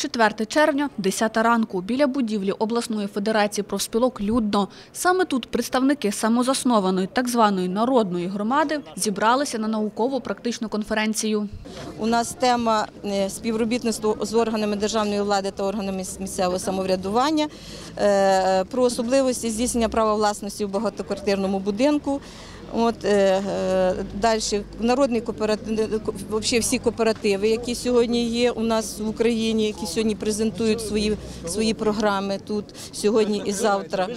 4 червня, 10 ранку, біля будівлі обласної федерації профспілок людно. Саме тут представники самозаснованої так званої народної громади зібралися на науково-практичну конференцію. У нас тема е, співробітництво з органами державної влади та органами місцевого самоврядування е, про особливості здійснення права власності в багатоквартирному будинку. От, е, е, далі народний кооператив, взагалі всі кооперативи, які сьогодні є у нас в Україні, які сьогодні презентують свої, свої програми тут сьогодні і завтра.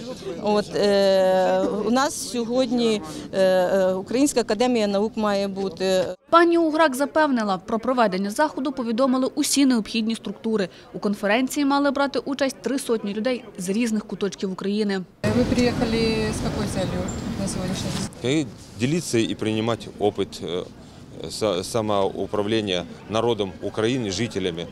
От, е, у нас сьогодні е, е, Українська академія наук має бути. Пані Уграк запевнила, про проведення заходу повідомили усі необхідні структури. У конференції мали брати участь три сотні людей з різних куточків України. Вы приехали с какой целью на сегодняшний день? И делиться и принимать опыт э, са- самоуправления народом Украины, жителями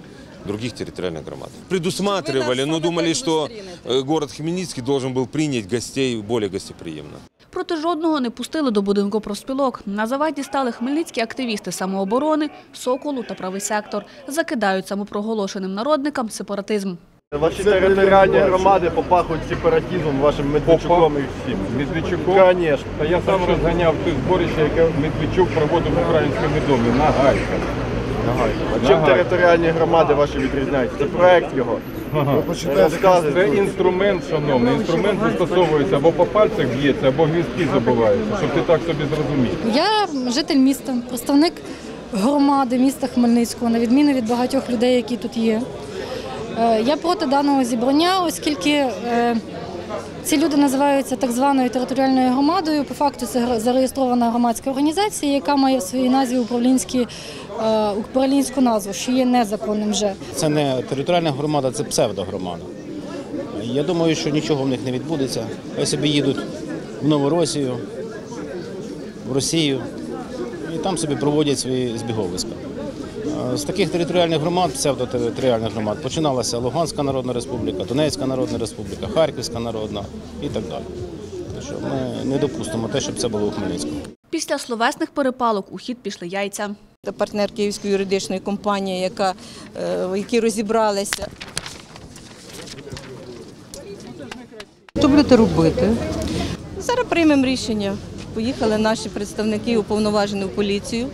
других территориальных громад. Предусматривали, но думали, что э, город Хмельницкий должен был принять гостей более гостеприимно. Проти жодного не пустили до будинку профспілок. На заваді стали хмельницькі активісти самооборони, «Соколу» та «Правий сектор». Закидають самопроголошеним народникам сепаратизм. Ваші територіальні громади попахують сепаратизмом вашим Медведчуком і всім. Медведчуком? Звісно. Та я сам розганяв те зборище, яке Медведчук проводив в українському домі на Гайках. Чим Ага. територіальні громади ваші відрізняються? Це проект його. Почитайте Це інструмент, шановний. Інструмент застосовується або по пальцях б'ється, або гвіздки забиваються, щоб ти так собі зрозумів. Я житель міста, представник громади міста Хмельницького, на відміну від багатьох людей, які тут є. Е, Я проти даного зібрання, оскільки е, ці люди називаються так званою територіальною громадою. По факту це зареєстрована громадська організація, яка має в своїй назві управлінські, е, управлінську назву, що є незаконним вже. Це не територіальна громада, це псевдогромада. Я думаю, що нічого в них не відбудеться. Хай собі їдуть в Новоросію, в Росію і там собі проводять свої збіговиська. Е, З таких територіальних громад, псевдотериторіальних громад, починалася Луганська Народна Республіка, Донецька Народна Республіка, Харківська Народна і так далі. Що ми не допустимо те, щоб це було у Хмельницькому. Після словесних перепалок у хід пішли яйця. Це партнер Київської юридичної компанії, яка, е, в якій розібралися. Що будете робити? Зараз приймемо рішення. Поїхали наші представники уповноважені в поліцію.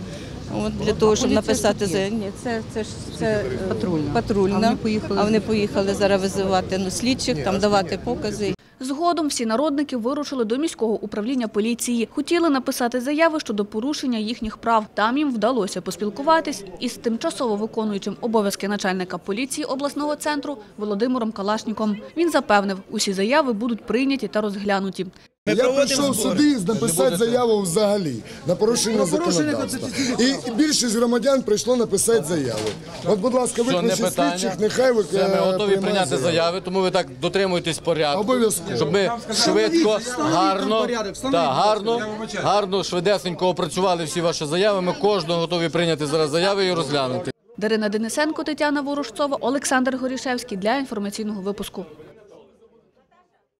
От, для того, щоб написати за ні, це, це ж це Патрульна. патрульна. А вони поїхали? А вони поїхали зараз визивати ну, слідчих, там давати покази. Згодом всі народники вирушили до міського управління поліції. Хотіли написати заяви щодо порушення їхніх прав. Там їм вдалося поспілкуватись із тимчасово виконуючим обов'язки начальника поліції обласного центру Володимиром Калашніком. Він запевнив, усі заяви будуть прийняті та розглянуті. Я прийшов сюди написати заяву взагалі на порушення законодавства. І більшість громадян прийшло написати заяву. От, будь ласка, Що не викличте слідчих, нехай ви Це ми готові прийняти заяву. заяви, тому ви так дотримуєтесь порядку. Обов'язково. Щоб ми швидко, гарно, та, гарно, гарно, швидесенько опрацювали всі ваші заяви. Ми кожного готові прийняти зараз заяви і розглянути. Дарина Денисенко, Тетяна Ворожцова, Олександр Горішевський для інформаційного випуску.